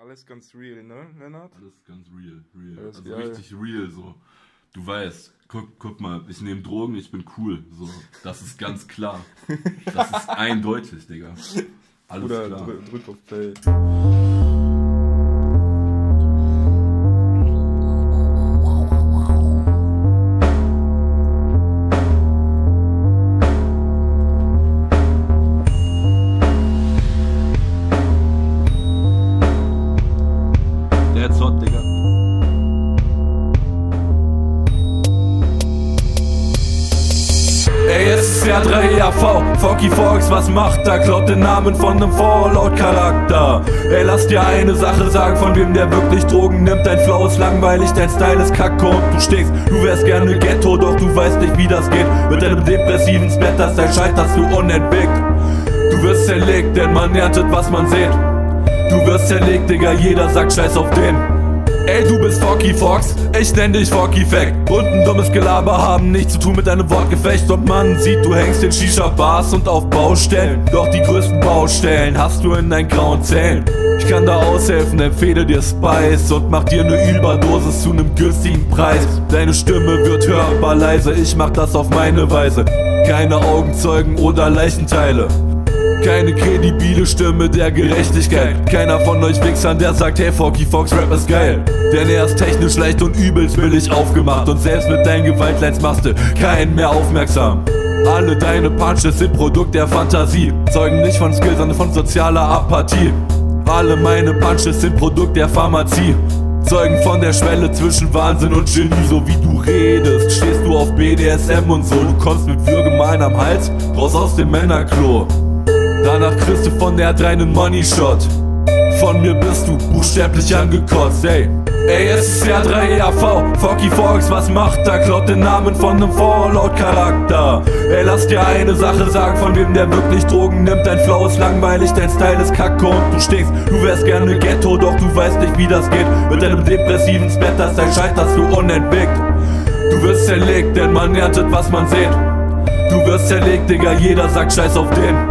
Alles ganz real, ne, Lennart? Alles ganz real, real. Alles also geil. richtig real, so. Du weißt, guck, guck mal, ich nehme Drogen, ich bin cool. So, das ist ganz klar. Das ist eindeutig, Digga. Alles Bruder, klar. drück, drück auf Play. That's hot, Digga. Ey, es ist Jahr 3 AV, Foggy Fox, was macht er? Klaut den Namen von nem Fallout-Charakter. Ey, lass dir eine Sache sagen, von wem der wirklich Drogen nimmt. Dein Flow ist langweilig, dein Style ist kacke und du stinkst. Du wärst gerne Ghetto, doch du weißt nicht, wie das geht. Mit deinem depressiven Splatter, dein scheiterst du unentwegt. Du wirst zerlegt, denn man erntet, was man sieht. Du wirst zerlegt, Digga, jeder sagt Scheiß auf den. Ey, du bist Foggy Fox, ich nenn dich Foggy Fact. Und ein dummes Gelaber haben nichts zu tun mit einem Wortgefecht. Und man sieht, du hängst in Shisha-Bars und auf Baustellen. Doch die größten Baustellen hast du in deinen grauen Zellen. Ich kann da aushelfen, empfehle dir Spice und mach dir ne Überdosis zu nem günstigen Preis. Deine Stimme wird hörbar leise, ich mach das auf meine Weise. Keine Augenzeugen oder Leichenteile. Keine kredibile Stimme der Gerechtigkeit. Keiner von euch Wichsern, der sagt, hey Foggy Fox, Rap ist geil. Denn er ist technisch leicht und übelst billig aufgemacht. Und selbst mit deinen Gewaltlines machst du keinen mehr aufmerksam. Alle deine Punches sind Produkt der Fantasie. Zeugen nicht von Skill, sondern von sozialer Apathie. Alle meine Punches sind Produkt der Pharmazie. Zeugen von der Schwelle zwischen Wahnsinn und Genie, so wie du redest. Stehst du auf BDSM und so, du kommst mit Würgemalen am Hals, raus aus dem Männerklo. Danach kriegst du von der 3 nen Money Shot. Von mir bist du buchstäblich angekotzt, ey. Ey, es ist Jahr 3 EAV, Foggy Fox, was macht er? Klaut den Namen von nem Fallout-Charakter. Ey, lass dir eine Sache sagen, von wem der wirklich Drogen nimmt. Dein Flow ist langweilig, dein Style ist kacke und du stinkst. Du wärst gerne Ghetto, doch du weißt nicht, wie das geht. Mit deinem depressiven Splatter, dein scheiterst du unentwegt. Du wirst zerlegt, denn man erntet, was man sieht. Du wirst zerlegt, Digga, jeder sagt Scheiß auf den.